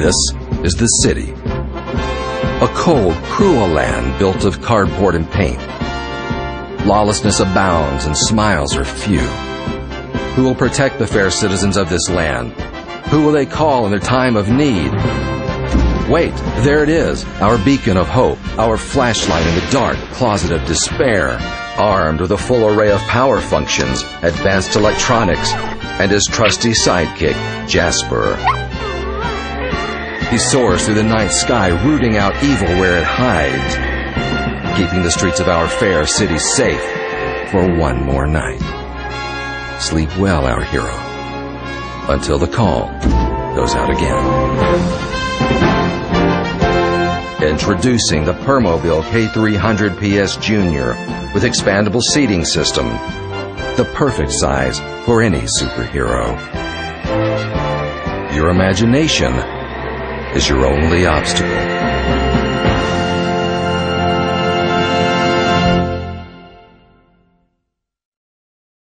This is the city. A cold, cruel land built of cardboard and paint. Lawlessness abounds and smiles are few. Who will protect the fair citizens of this land? Who will they call in their time of need? Wait, there it is, our beacon of hope, our flashlight in the dark closet of despair, armed with a full array of power functions, advanced electronics, and his trusty sidekick, Jasper. He soars through the night sky, rooting out evil where it hides, keeping the streets of our fair city safe for one more night. Sleep well, our hero, until the call goes out again. Introducing the Permobil K300 PS Junior with expandable seating system. The perfect size for any superhero. Your imagination is your only obstacle.